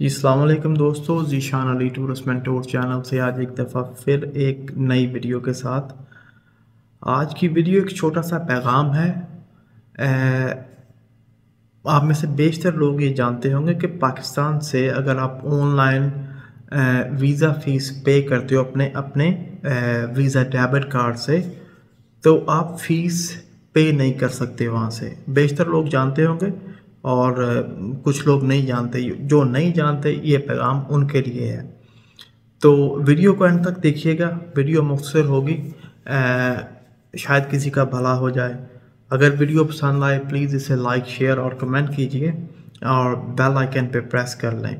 जी अलैक्म दोस्तों, Zeeshan Ali tourist tour channel से आज एक दफ़ा फिर एक नई वीडियो के साथ। आज की वीडियो एक छोटा सा पैगाम है। आप में से बेशतर लोग ये जानते होंगे कि पाकिस्तान से अगर आप ऑनलाइन वीज़ा फ़ीस पे करते हो अपने अपने वीज़ा डेबिट कार्ड से तो आप फ़ीस पे नहीं कर सकते वहाँ से। बेशतर लोग जानते होंगे और कुछ लोग नहीं जानते, जो नहीं जानते, ये पैगाम उनके लिए है। तो वीडियो को एंड तक देखिएगा। वीडियो मुख्तर होगी। शायद किसी का भला हो जाए। अगर वीडियो पसंद आए, प्लीज़ इसे लाइक, शेयर और कमेंट कीजिए और बेल आइकन पे प्रेस कर लें।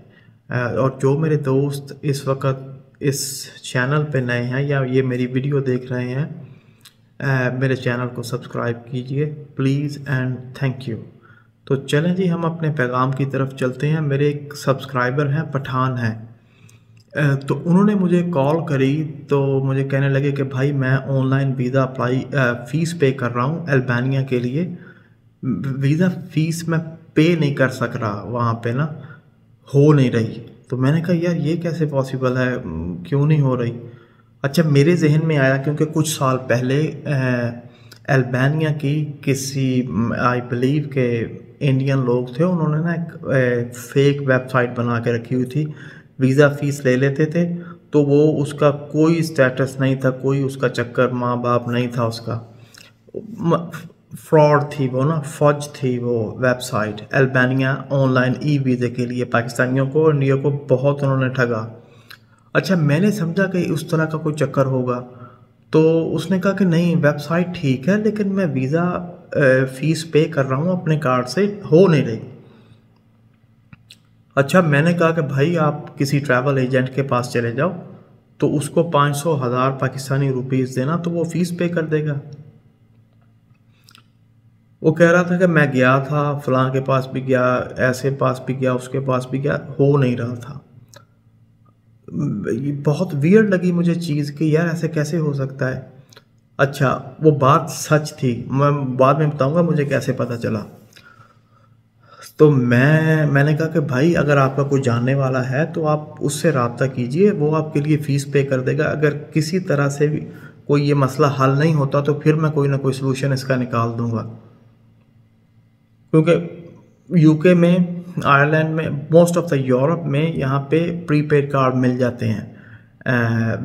और जो मेरे दोस्त इस वक्त इस चैनल पे नए हैं या ये मेरी वीडियो देख रहे हैं मेरे चैनल को सब्सक्राइब कीजिए, प्लीज़, एंड थैंक यू। तो चलें जी, हम अपने पैगाम की तरफ़ चलते हैं। मेरे एक सब्सक्राइबर हैं, पठान हैं। तो उन्होंने मुझे कॉल करी तो मुझे कहने लगे कि भाई, मैं ऑनलाइन वीज़ा अप्लाई फ़ीस पे कर रहा हूँ अल्बानिया के लिए। वीज़ा फ़ीस मैं पे नहीं कर सक रहा वहाँ पे ना, हो नहीं रही। तो मैंने कहा, यार, ये कैसे पॉसिबल है? क्यों नहीं हो रही? अच्छा मेरे जहन में आया क्योंकि कुछ साल पहले अल्बानिया की किसी आई बिलीव के इंडियन लोग थे, उन्होंने ना एक फेक वेबसाइट बना के रखी हुई थी वीज़ा फ़ीस ले लेते थे तो वो उसका कोई स्टेटस नहीं था, कोई उसका चक्कर माँ बाप नहीं था उसका। फ्रॉड थी वो ना फौज थी वो वेबसाइट अल्बानिया ऑनलाइन ई वीज़े के लिए पाकिस्तानियों को इंडिया को बहुत उन्होंने ठगा। अच्छा मैंने समझा कि उस तरह का कोई चक्कर होगा। तो उसने कहा कि नहीं वेबसाइट ठीक है, लेकिन मैं वीज़ा फ़ीस पे कर रहा हूँ अपने कार्ड से, हो नहीं रही। अच्छा मैंने कहा कि भाई, आप किसी ट्रैवल एजेंट के पास चले जाओ तो उसको पाँच सौ हज़ार पाकिस्तानी रुपीज़ देना तो वो फ़ीस पे कर देगा। वो कह रहा था कि मैं गया था, फलां के पास भी गया, ऐसे पास भी गया, उसके पास भी गया, हो नहीं रहा था। बहुत वियर्ड लगी मुझे चीज़ कि यार ऐसे कैसे हो सकता है? अच्छा वो बात सच थी। मैं बाद में बताऊँगा मुझे कैसे पता चला। तो मैं, मैंने कहा कि भाई, अगर आपका कोई जानने वाला है तो आप उससे रबता कीजिए, वो आपके लिए फ़ीस पे कर देगा। अगर किसी तरह से भी कोई ये मसला हल नहीं होता तो फिर मैं कोई ना कोई सलूशन इसका निकाल दूँगा। क्योंकि यूके में आयरलैंड में मोस्ट ऑफ़ द यूरोप में यहाँ पे प्रीपेड कार्ड मिल जाते हैं।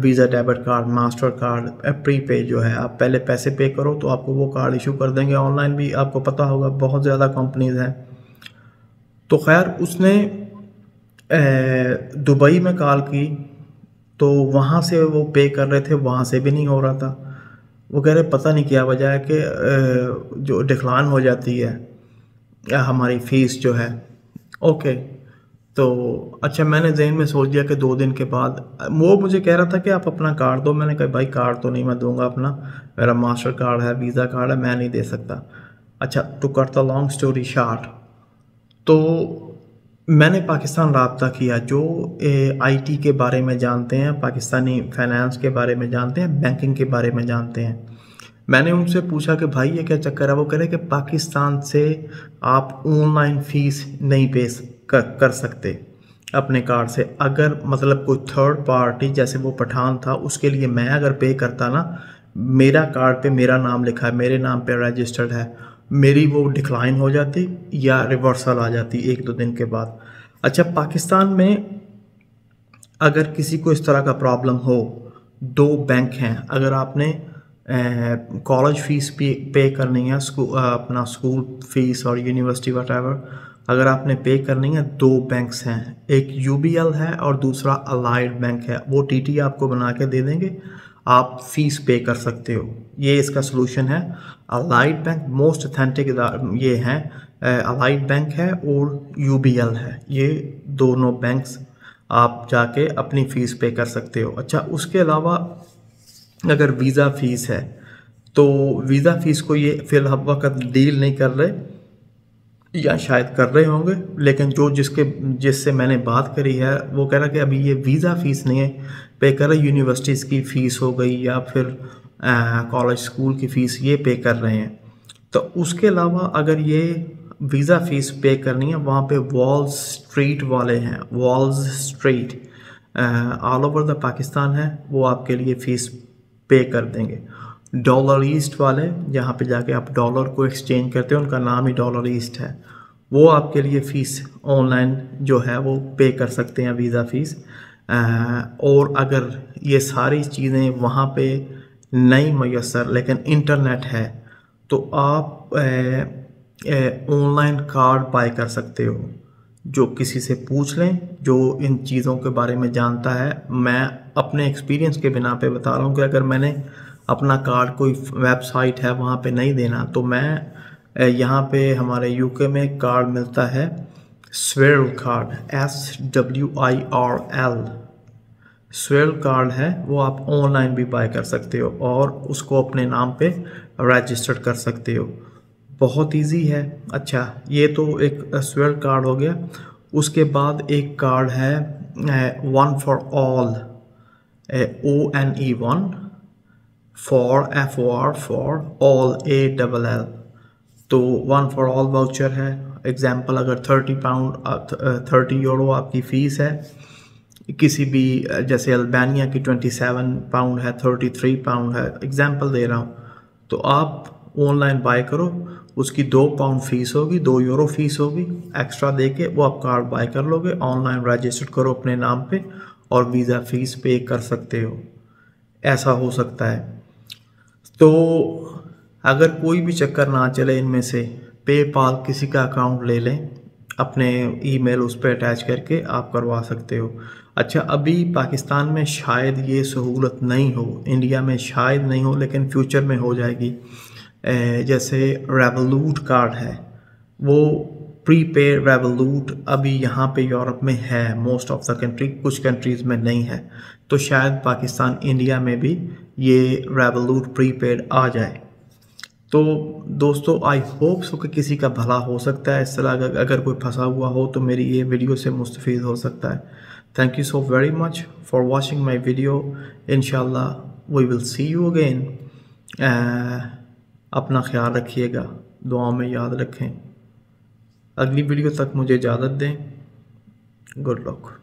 Visa debit card Mastercard pre जो है, आप पहले पैसे पे करो तो आपको वो कार्ड इशू कर देंगे। ऑनलाइन भी आपको पता होगा, बहुत ज़्यादा कंपनीज़ हैं। तो खैर, उसने दुबई में कॉल की तो वहाँ से वो पे कर रहे थे, वहाँ से भी नहीं हो रहा था। वो कह रहे, पता नहीं क्या वजह है कि जो डिक्लान हो जाती है हमारी फ़ीस जो है। ओके तो अच्छा मैंने जहन में सोच दिया कि दो दिन के बाद, वो मुझे कह रहा था कि आप अपना कार्ड दो। मैंने कहा, भाई कार्ड तो नहीं मैं दूँगा अपना। मेरा मास्टर कार्ड है वीज़ा कार्ड है, मैं नहीं दे सकता। अच्छा to cut the long story short तो मैंने पाकिस्तान रबता किया, जो आईटी के बारे में जानते हैं, पाकिस्तानी फाइनेंस के बारे में जानते हैं बैंकिंग के बारे में जानते हैं। मैंने उनसे पूछा कि भाई ये क्या चक्कर है? वो कह रहे कि पाकिस्तान से आप ऑनलाइन फ़ीस नहीं पे कर, सकते अपने कार्ड से। अगर मतलब कोई थर्ड पार्टी जैसे वो पठान था उसके लिए मैं अगर पे करता ना मेरा कार्ड पे मेरा नाम लिखा है मेरे नाम पे रजिस्टर्ड है मेरी वो डिक्लाइन हो जाती या रिवर्सल आ जाती एक दो दिन के बाद। अच्छा पाकिस्तान में अगर किसी को इस तरह का प्रॉब्लम हो दो बैंक हैं। अगर आपने कॉलेज फ़ीस पे पे करनी है स्कूल अपना स्कूल फ़ीस और यूनिवर्सिटी वट अगर आपने पे करनी है, दो बैंक्स हैं। एक यूबीएल है और दूसरा अलाइड बैंक है। वो टी आपको बना के दे देंगे। आप फ़ीस पे कर सकते हो। ये इसका सोल्यूशन है। अलाइड बैंक मोस्ट अथेंटिक ये हैं। अलाइड बैंक है और यू है। ये दोनों बैंक्स आप जाके अपनी फ़ीस पे कर सकते हो। अच्छा उसके अलावा अगर वीज़ा फ़ीस है तो वीज़ा फ़ीस को ये फ़िलहाल वक्त डील नहीं कर रहे, या शायद कर रहे होंगे, लेकिन जो जिसके, जिससे मैंने बात करी है, वो कह रहा कि अभी ये वीज़ा फ़ीस नहीं है, पे कर रहे यूनिवर्सिटीज़ की फ़ीस हो गई, या फिर कॉलेज स्कूल की फ़ीस ये पे कर रहे हैं। तो उसके अलावा अगर ये वीज़ा फ़ीस पे करनी है, वहाँ पे वॉल स्ट्रीट वाले हैं walls street all over the Pakistan है, वो आपके लिए फ़ीस पे कर देंगे। डॉलर ईस्ट वाले जहाँ पे जाके आप डॉलर को एक्सचेंज करते हैं, उनका नाम ही डॉलर ईस्ट है। वो आपके लिए फ़ीस ऑनलाइन जो है, वो पे कर सकते हैं वीज़ा फ़ीस और अगर ये सारी चीज़ें वहाँ पे नहीं मैसर, लेकिन इंटरनेट है तो आप ऑनलाइन कार्ड बाय कर सकते हो। जो किसी से पूछ लें, जो इन चीज़ों के बारे में जानता है, मैं अपने एक्सपीरियंस के बिना पे बता रहा हूँ कि अगर मैंने अपना कार्ड कोई वेबसाइट है वहाँ पे नहीं देना तो मैं यहाँ पे हमारे यूके में कार्ड मिलता है Swirl card S W I R L Swirl card है, वो आप ऑनलाइन भी बाय कर सकते हो और उसको अपने नाम पे रजिस्टर्ड कर सकते हो। बहुत इजी है। अच्छा ये तो एक स्वेल कार्ड हो गया। उसके बाद एक कार्ड है one for all O N E one for F O R for all A double L तो वन फॉर ऑल वाउचर है। एग्ज़ाम्पल अगर थर्टी पाउंड थर्टी यूरो आपकी फ़ीस है। किसी भी जैसे अल्बानिया की ट्वेंटी सेवन पाउंड है थर्टी थ्री पाउंड है। एग्ज़ाम्पल दे रहा हूँ। तो आप ऑनलाइन बाय करो। उसकी दो पाउंड फ़ीस होगी, दो यूरो फ़ीस होगी। एक्स्ट्रा दे के वो आप कार्ड बाय कर लोगे ऑनलाइन रजिस्टर करो अपने नाम पे और वीज़ा फ़ीस पे कर सकते हो। ऐसा हो सकता है। तो अगर कोई भी चक्कर ना चले इनमें से पेपाल किसी का अकाउंट ले लें, अपने ईमेल उस पर अटैच करके आप करवा सकते हो। अच्छा अभी पाकिस्तान में शायद ये सहूलत नहीं हो इंडिया में शायद नहीं हो, लेकिन फ्यूचर में हो जाएगी। जैसे रेवलूट कार्ड है। वो प्रीपेड रेवलूट अभी यहाँ पे यूरोप में है। मोस्ट ऑफ़ द कंट्री कुछ कंट्रीज़ में नहीं है। तो शायद पाकिस्तान इंडिया में भी ये रेवलूट प्रीपेड आ जाए। तो दोस्तों आई होप सो कि किसी का भला हो सकता है। इस तरह अगर कोई फंसा हुआ हो तो मेरी ये वीडियो से मुस्तफ़ हो सकता है। Thank you so very much for watching my video in we will see you again अपना ख्याल रखिएगा दुआ में याद रखें। अगली वीडियो तक मुझे इजाज़त दें। Good luck